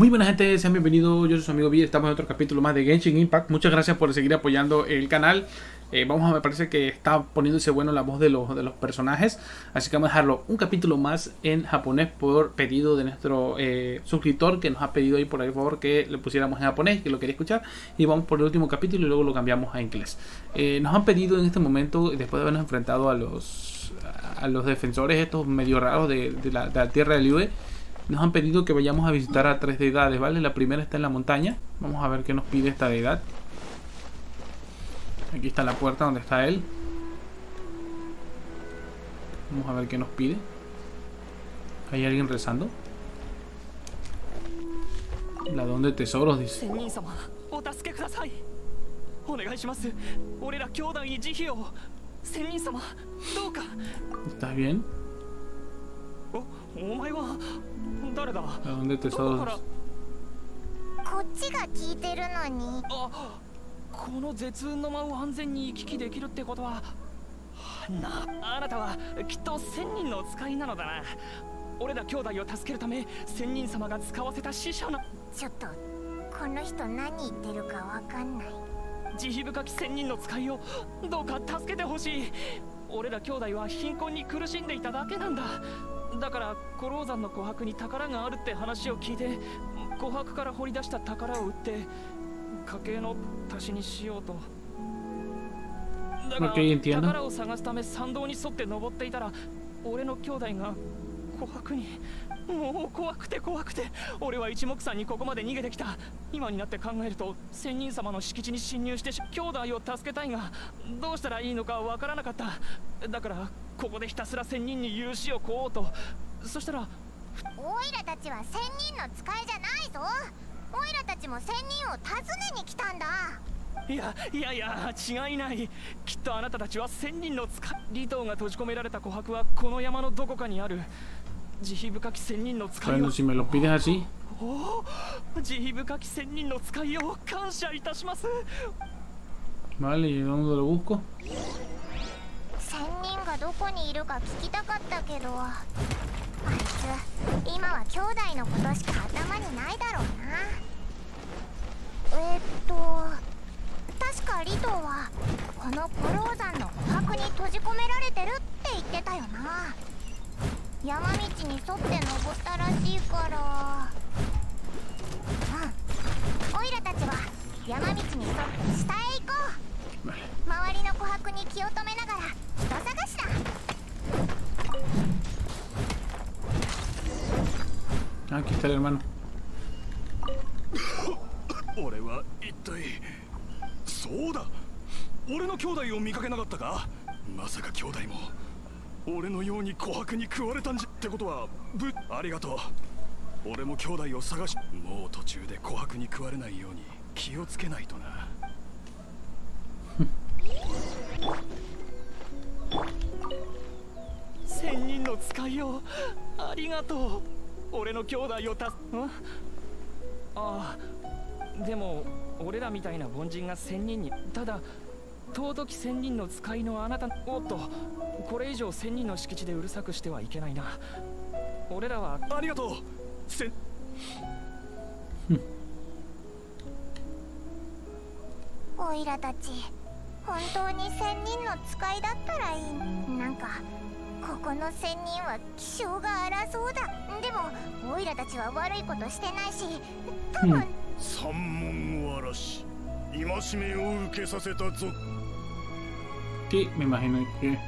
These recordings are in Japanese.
Muy buena gente, sean bienvenidos, yo soy su amigo Vi, estamos en otro capítulo más de Genshin Impact. Muchas gracias por seguir apoyando el canal. Eh, vamos a, me parece que está poniéndose bueno la voz de los, de los personajes. Así que vamos a dejarlo un capítulo más en japonés por pedido de nuestro eh, suscriptor que nos ha pedido ahí por ahí favor que le pusiéramos en japonés, que lo quería escuchar. Y vamos por el último capítulo y luego lo cambiamos a inglés. Eh, nos han pedido en este momento, después de habernos enfrentado a los, a los defensores estos medio raros de, de, la, de la tierra de Liue nos han pedido que vayamos a visitar a tres deidades, ¿vale? La primera está en la montaña. Vamos a ver qué nos pide esta deidad. Aquí está la puerta donde está él. Vamos a ver qué nos pide. ¿Hay alguien rezando? Ladrón de tesoros, dice. ¿Estás bien? お前は誰だ？¿Dónde tesoros? こっちが聞いてるのに。あこの絶運の間を安全に行き来できるってことはなあなたはきっと千人の使いなのだな。俺ら兄弟を助けるため千人様が使わせた死者のちょっとこの人何言ってるかわかんない。慈悲深き千人の使いをどうか助けてほしい。俺ら兄弟は貧困に苦しんでいただけなんだだから五郎山の琥珀に宝があるって話を聞いて琥珀から掘り出した宝を売って家計の足しにしようと。だが Ok, entiendo. 宝を探すため参道に沿って登っていたら俺の兄弟が琥珀にもう怖くて怖くて俺は一目散にここまで逃げてきた。今になって考えると仙人様の敷地に侵入してし兄弟を助けたいがどうしたらいいのかわからなかった。だからここでひたすら仙人に許しを請おうと。そしたらオイラたちは仙人の使いじゃないぞ。オイラたちも仙人を訪ねに来たんだ。いやいやいや違いない。きっとあなたたちは仙人の使い離島が閉じ込められた琥珀はこの山のどこかにある。慈悲深き仙人の使いを。お慈悲深き仙人の使いを感謝いたします。Vale, ¿y dónde lo busco? どこにいるか聞きたかったけどあいつ今は兄弟のことしか頭にないだろうな。えっと確かリトはこの五郎山の琥珀に閉じ込められてるって言ってたよな。山道に沿って登ったらしいから。うん。オイラたちは山道に沿って下へ行こう。周りの琥珀に気を止めながら aquí está el hermano. 俺は一体そうだ。俺の兄弟を見かけなかったか？まさか兄弟も。俺のように琥珀に食われたんじゃ。ってことはぶありがとう。俺も兄弟を探しもう途中で琥珀に食われないように気をつけないとな使いをありがとう。俺の兄弟をたすん？ああでも俺らみたいな凡人が仙人にただ尊き仙人の使いのあなたおっとこれ以上仙人の敷地でうるさくしてはいけないな。俺らはありがとう。せん。オイラたち本当に仙人の使いだったらいい。なんかここの仙人は気性が荒そうだ。でもオイラたちは悪いことしてないし多分、三門嵐。戒めを受けさせたぞ。Sí, me imagino que...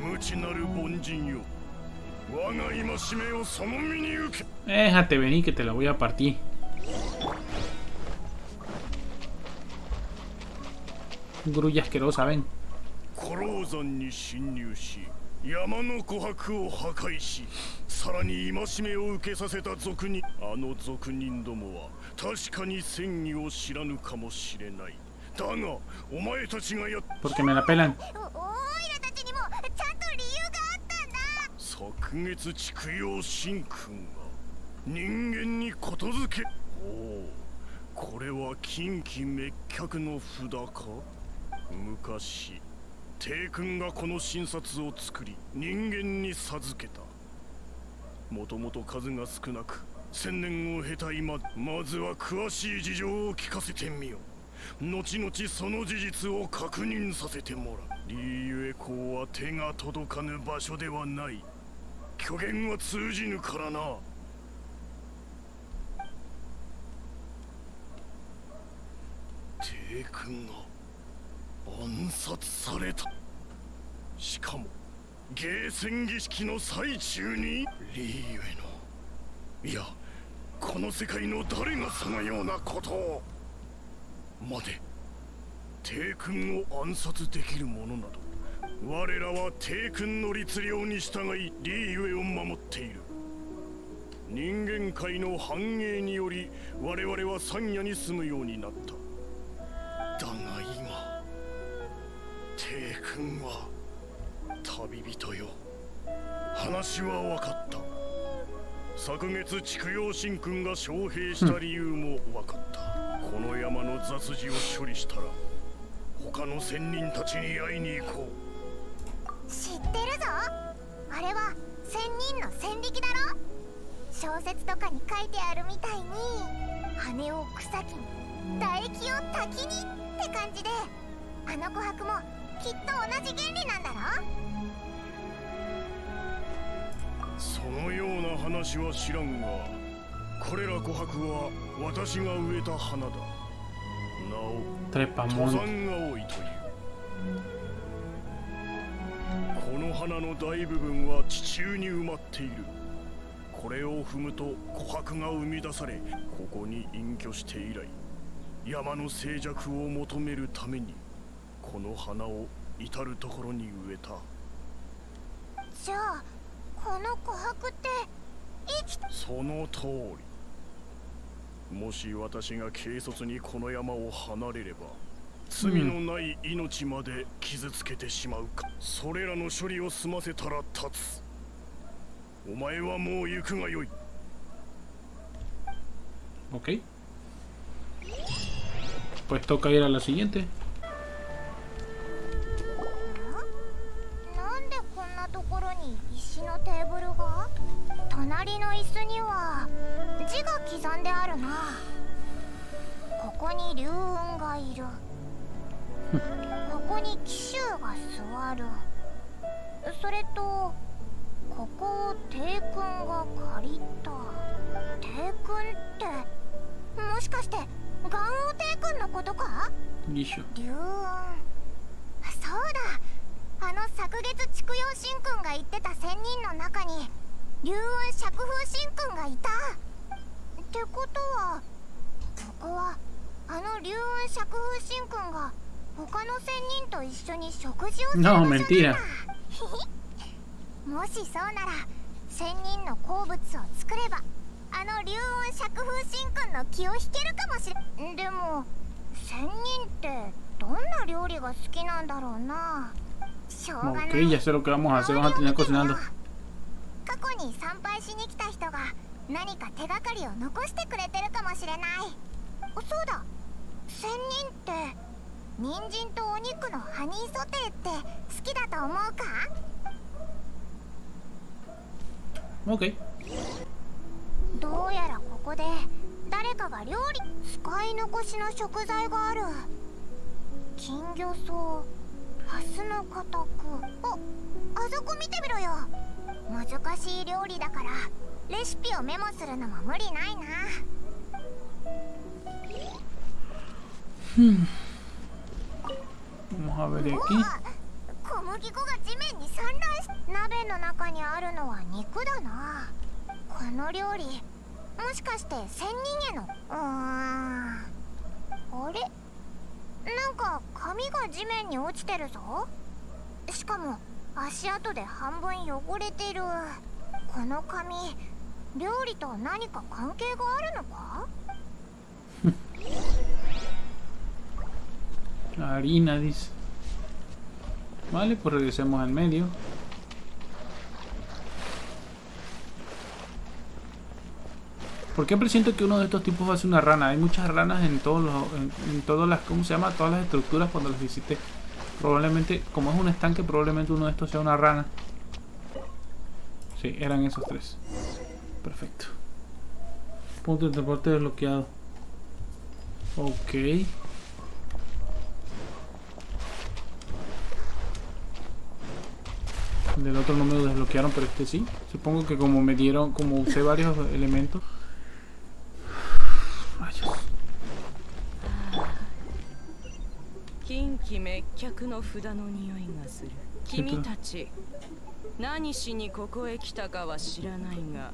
無知なる凡人よ。我が戒めをその身に受け。Déjate venir que te la voy a partir. Grulla asquerosa, ven. 古老山に侵入し山の琥珀を破壊しさらに戒めを受けさせた族人あの族人どもは確かに戦意を知らぬかもしれないだがお前たちがやっ Porque me la pelan. おオイラたちにもちゃんと理由があったんだ昨月畜養神君が人間にことづけおおこれは近畿滅却の札か？昔帝君がこの診察を作り人間に授けた。もともと数が少なく千年を経た今まずは詳しい事情を聞かせてみよう。後々その事実を確認させてもらう。リーユエ公は手が届かぬ場所ではない。虚言は通じぬからな。帝君が暗殺された。しかもゲーセン儀式の最中に？リーユエの。いやこの世界の誰がそのようなことを？まで帝君を暗殺できる者など我らは帝君の律令に従いリーユエを守っている。人間界の繁栄により我々は山野に住むようになった。だが今帝君は旅人よ。話は分かった。昨月畜養神君が招聘した理由も分かった。この山の雑事を処理したら他の仙人たちに会いに行こう。知ってるぞ。あれは仙人の戦力だろ。小説とかに書いてあるみたいに羽を草木に唾液を滝にって感じであの琥珀もきっと同じ原理なんだろ？そのような話は知らんがこれら琥珀は私が植えた花だ。なお登山葵という。この花の大部分は地中に埋まっている。これを踏むと琥珀が生み出されここに隠居して以来山の静寂を求めるためにこの花を至る所に植えた。じゃあこの琥珀って生きその通り。もし私が軽率にこの山を離れれば罪のない命まで傷つけてしまうか、うん、それらの処理を済ませたら立つ。お前はもう行くがよい。Ok. Pues toca ir a la siguiente. に石のテーブルが隣の椅子には字が刻んであるな。ここに龍雲がいる。ここに紀州が座る。それとここを帝君が借りた。帝君ってもしかして元王帝君のことか？龍雲。そうだあの昨月筑陽神君が言ってた仙人の中に龍雲釈風神君がいた。ってことはここはあの龍雲釈風神君が他の仙人と一緒に食事をする場所なんだ。もしそうなら仙人の好物を作ればあの竜雲釈風神君の気を引けるかもしれでも仙人ってどんな料理が好きなんだろうなしょうがない Ok, ya sé lo que vamos a hacer. Vamos a terminar cocinando. 過去に参拝しに来た人が何か手がかりを残してくれてるかもしれないそうだ仙人って人参とお肉のハニーソテーって好きだと思うか？Ok. どうやらここで誰かが料理使い残しの食材がある金魚草ハスの家宅おあそこ見てみろよ。難しい料理だからレシピをメモするのも無理ないな。Hmm. Vamos a ver aquí. 小麦粉が地面に散乱し鍋の中にあるのは肉だな。この料理もしかして仙人への？うーん。あれ？なんか紙が地面に落ちてるぞしかも足跡で半分汚れてるこの紙料理と何か関係があるのか？Harina, dice. Vale, pues regresemos al medio. ¿Por qué presiento que uno de estos tipos va a ser una rana? Hay muchas ranas en todos los, en, en todas las, ¿cómo se llama? Todas las estructuras cuando las visité. Probablemente, como es un estanque, probablemente uno de estos sea una rana. Sí, eran esos tres. Perfecto. Punto de transporte desbloqueado. Ok. Del otro no me lo desbloquearon, pero este sí. Supongo que como me dieron, como usé varios elementos. の札の匂いがする君たち何しにここへ来たかは知らないが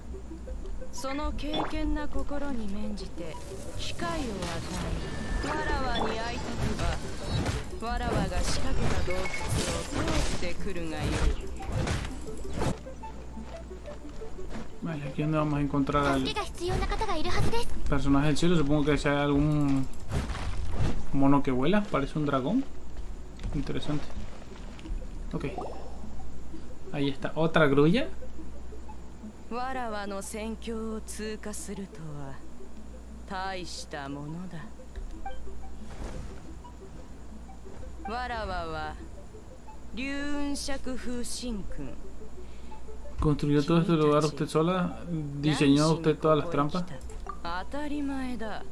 その敬虔な心に免じて機会を与えわらわに会いたくばわらわが仕掛けた洞窟を通ってくるがよい Vale, aquí donde vamos a encontrar al 助けが必要な方がいるはずです personaje del cielo. Supongo que sea algún mono que vuela. Parece un dragón. Interesante. Ok. Ahí está. Otra grulla. わらわの戦況を通過するとは大したものだわらわは龍雲釈風神君 Construyó todo este lugar usted sola. Diseñó usted todas las trampas. 当たり前だ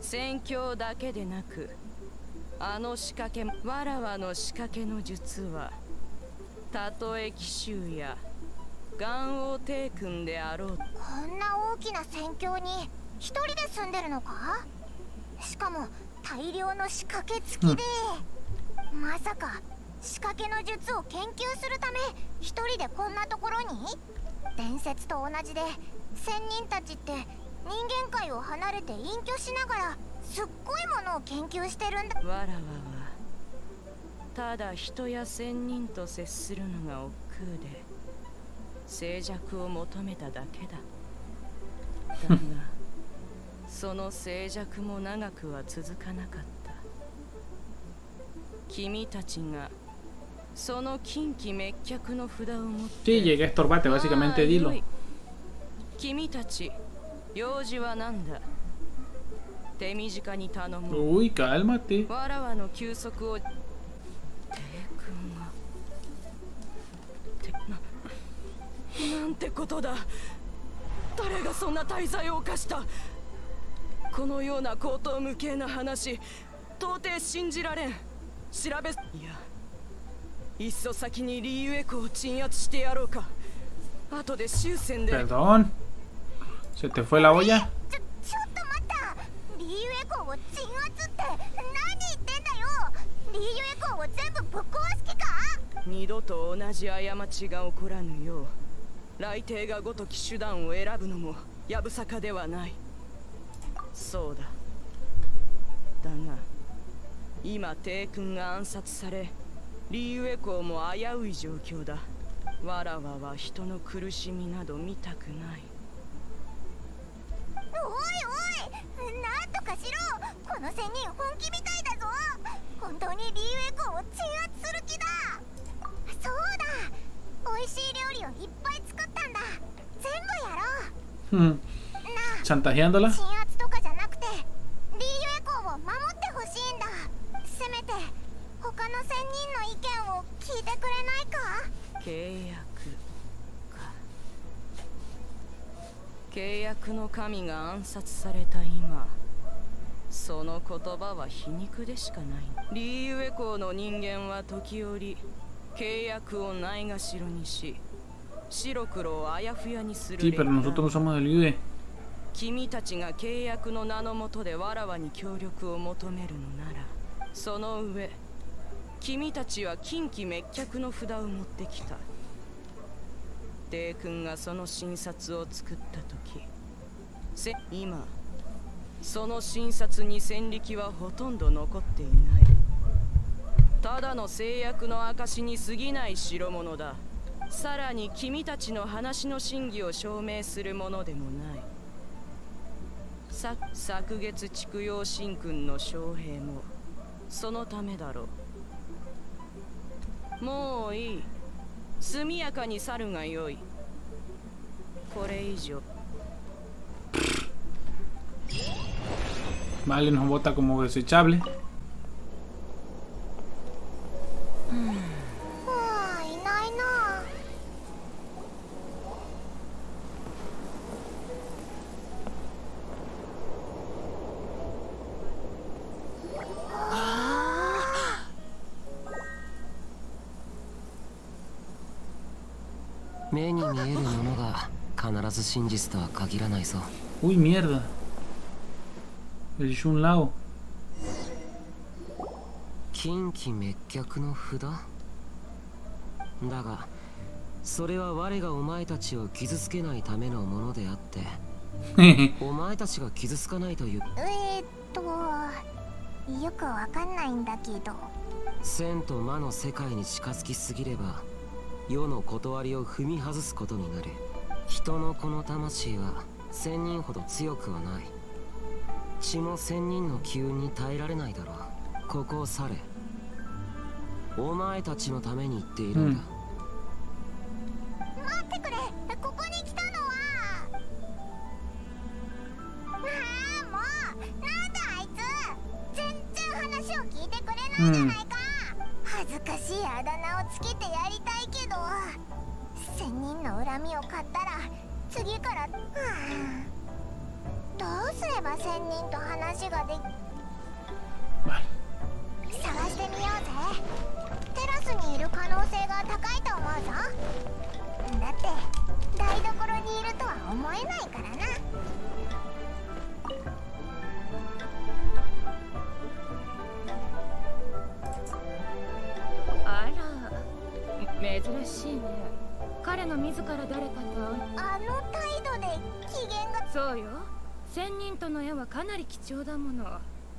戦況だけでなく あの仕掛けわらわの仕掛けの術はたとえ奇襲や元王帝君であろう。こんな大きな戦況に一人で住んでるのか？しかも大量の仕掛け付きで、まさか仕掛けの術を研究するため一人でこんなところに？伝説と同じで仙人たちって人間界を離れて隠居しながらすっごいものを研究してるんだ。わらわ。はただ人や仙人と接するのが億劫で静寂を求めただけだ。だが その静寂も長くは続かなかった。君たちがその近畿滅却の札を持って Sí, llegué a estorbarte, básicamente, dilo. 君たち用事は何だ手短に頼む。Uy, cálmate. わらわの休息を。帝君がてななんてことだ。誰がそんな大罪を犯した。このような高等無形な話。到底信じられん。調べいや。いっそ先にリーユエコを鎮圧してやろうか。後で終戦で。Perdón. ¿Se te fue la olla? リーユエコーを鎮圧って何言ってんだよ。リーユエコーを全部ぶっ壊す気か？二度と同じ過ちが起こらぬよう来帝がごとき手段を選ぶのもやぶさかではない。そうだ。だが今帝君が暗殺されリーウェコーも危うい状況だ。わらわは人の苦しみなど見たくない。仙人本気みたいだぞ。本当にリーユエコーを鎮圧する気だ。そうだ。美味しい料理をいっぱい作ったんだ。全部やろ Hmm, うなあ。¿Chantajeándola? 鎮圧とかじゃなくてリーユエコーを守ってほしいんだ。せめて他の仙人の意見を聞いてくれないか？契約か。契約の神が暗殺された今言葉は皮肉でしかない。リーユエコーの人間は時折契約をないがしろにし白黒をあやふやにする Sí, pero 連 nosotros. 君たちが契約の名のもとでわらわに協力を求めるのならその上君たちは近畿滅却の札を持ってきた。帝君がその診察を作った時せ今その診察に戦力はほとんど残っていない。ただの制約の証に過ぎない代物だ。さらに君たちの話の真偽を証明するものでもない。さ昨月畜養神君の将兵も。そのためだろう。もういい。速やかに去るがよい。これ以上。Vale, nos bota como desechable. Ah. Uy, mierda. El Shun Lao. 近畿滅却の札？だがそれは我がお前たちを傷つけないためのものであって お前たちが傷つかないという。えー、っとよくわかんないんだけど。千と魔の世界に近づきすぎれば世の断りを踏み外すことになる。人のこの魂は千人ほど強くはない血も千人の急に耐えられないだろう。ここを去れ。お前たちのために言っているんだ、待仙人との絵はかなり貴重だもの。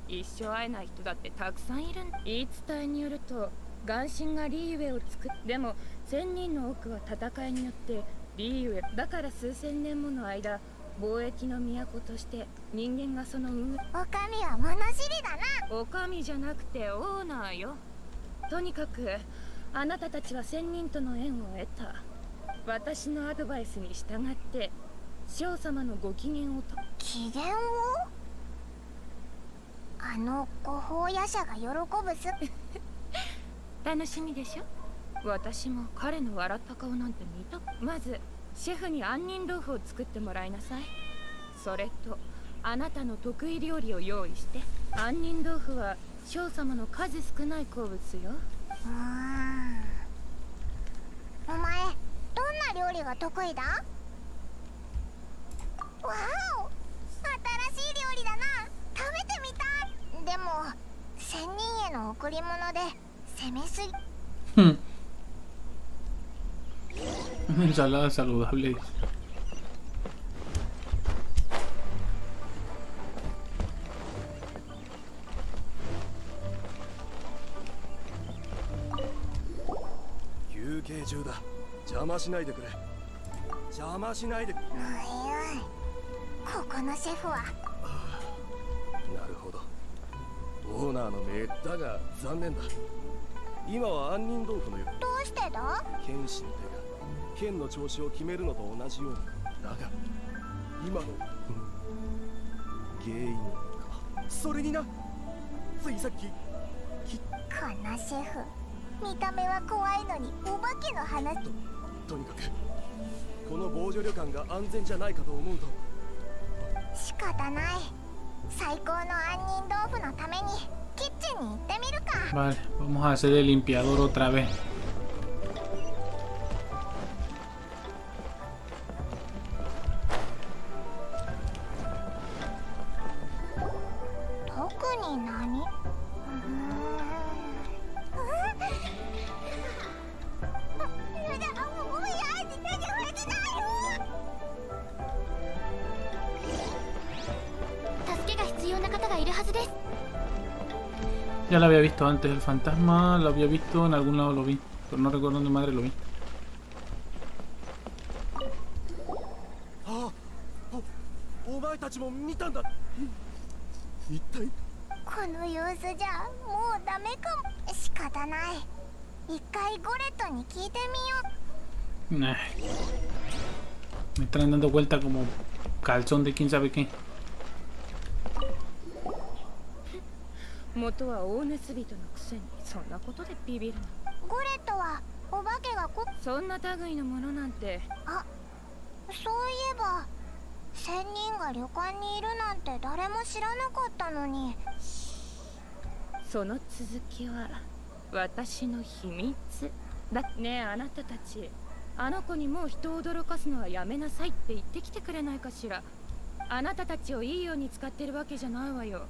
一生会えない人だってたくさんいるん言い伝えによると眼神がリーウェを作っでも仙人の多くは戦いによってリーウェだから数千年もの間貿易の都として人間がその運おかみは物知りだな。おかみじゃなくてオーナーよ。とにかくあなたたちは仙人との縁を得た。私のアドバイスに従って塩様のご機嫌をと機嫌をあのご法夜者が喜ぶす楽しみでしょ私も彼の笑った顔なんて見たまずシェフに杏仁豆腐を作ってもらいなさいそれとあなたの得意料理を用意して杏仁豆腐は翔様の数少ない好物ようんお前どんな料理が得意だわお新しい料理だな。食べてみたい。でも仙人への贈り物で攻めすぎ。Hmm. Una ensalada saludable. 休憩中だ。邪魔しなここのシェフは。るほど。オーナーの命だが残念だ。今は杏仁豆腐のよどうしてだ？剣士の手が剣の調子を決めるのと同じように。だが今の原因かそれにな。ついさっきこのシェフ見た目は怖いのにお化けの話。ととにかくこの防除旅館が安全じゃないかと思うと 仕方ない最高の杏仁豆腐のためにキッチンに行ってみるか Vale, vamos a hacer el limpiador otra vez. antes el fantasma, lo había visto, en algún lado lo vi. Pero no recuerdo dónde madre lo vi. Me están dando vuelta como calzón de quién sabe qué. 元は大熱人のくせにそんなことでビビるのうゴレットはお化けがこそんな類のものなんて。あそういえば仙人が旅館にいるなんて誰も知らなかったのに。その続きは私の秘密。だねえあなたたち。あの子にもう人を驚かすのはやめなさいって言ってきてくれないかしら。あなたたちをいいように使ってるわけじゃないわよ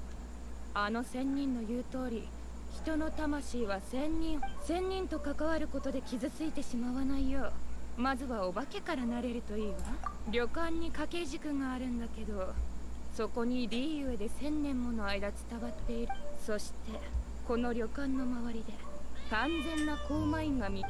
あの仙人の言う通り人の魂は仙人仙人と関わることで傷ついてしまわないよう。まずはお化けからなれるといいわ。旅館に掛け軸があるんだけどそこにリーユエで千年もの間伝わっている。そしてこの旅館の周りで完全な公務員が見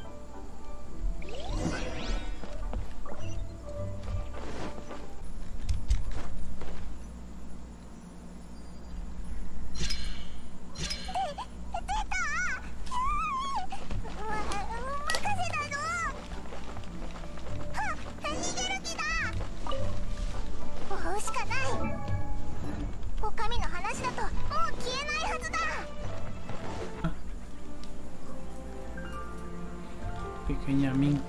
Pequeña Min.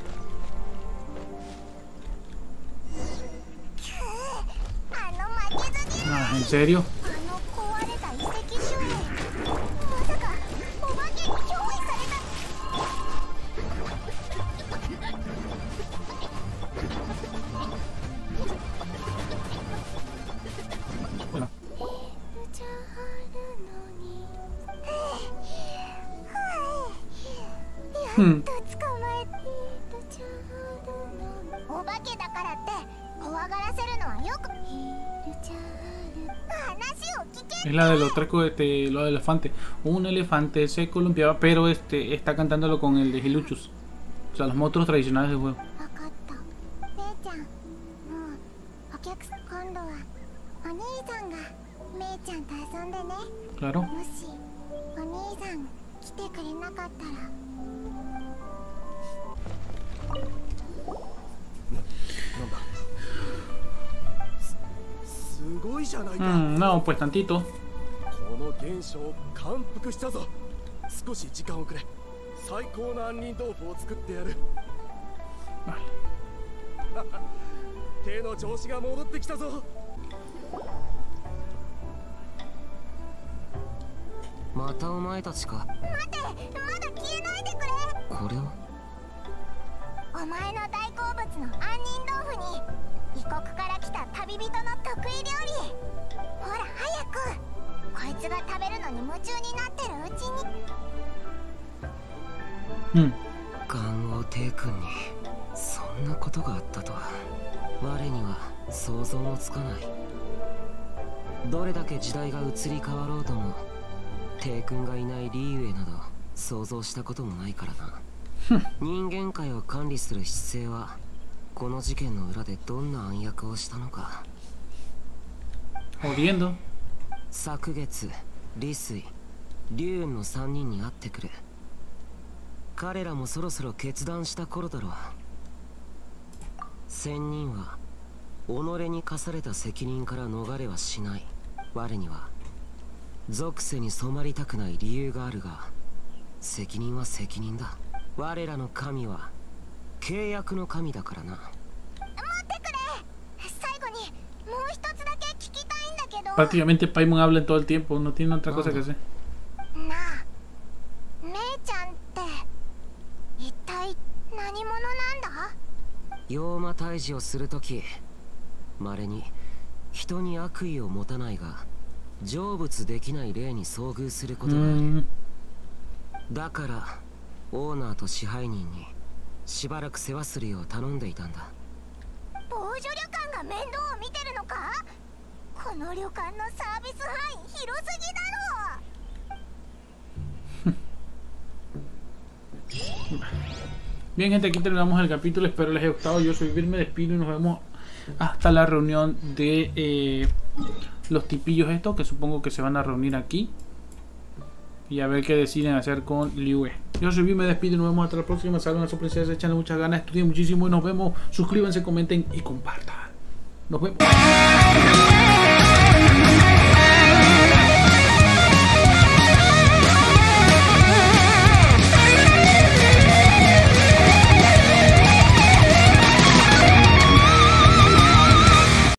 Ah, ¿en serio? con este, los elefantes. Un elefante se columpiaba, pero este está cantándolo con el de Hiluchus. O sea, los monstruos tradicionales del juego. Claro. Mm, no, pues tantito. この現象感服したぞ。少し時間をくれ。最高な杏仁豆腐を作ってやる. 手の調子が戻ってきたぞ。またお前たちか。待てまだ消えないでくれ。これは？お前の大好物の杏仁豆腐に異国から来た旅人の得意料理。ほら早くこいつが食べるのに夢中になってるうちに。Mm. 元王帝君にそんなことがあったとは。我には想像もつかない。どれだけ時代が移り変わろうとも帝君がいないリーウェイなど想像したこともないからな。人間界を管理する姿勢はこの事件の裏でどんな暗躍をしたのか。Jodiendo. 昨月李水龍雲の3人に会ってくる。彼らもそろそろ決断した頃だろう。仙人は己に課された責任から逃れはしない。我には属性に染まりたくない理由があるが責任は責任だ。我らの神は契約の神だからな。Prácticamente Paimon habla todo el tiempo, no tiene otra cosa que hacer. なあめいちゃんって一体何者なんだ妖魔退治をするとき稀に人に悪意を持たないが成仏できない霊に遭遇することがある Mm, だからオーナーと支配人にしばらく世話するよう頼んでいたんだ防除旅館が面倒を見てるのか この旅館のサービス範囲広すぎだろ Bien, gente, aquí terminamos el capítulo. Espero les haya gustado. Yo soy Vir, me despido y nos vemos hasta la reunión de eh, los tipillos estos, que supongo que se van a reunir aquí. Y a ver qué deciden hacer con Liue. Yo soy Vir, me despido y nos vemos hasta la próxima. Saluden a su princesa, echanle muchas ganas, estudien muchísimo y nos vemos. Suscríbanse, comenten y compartan. Nos vemos.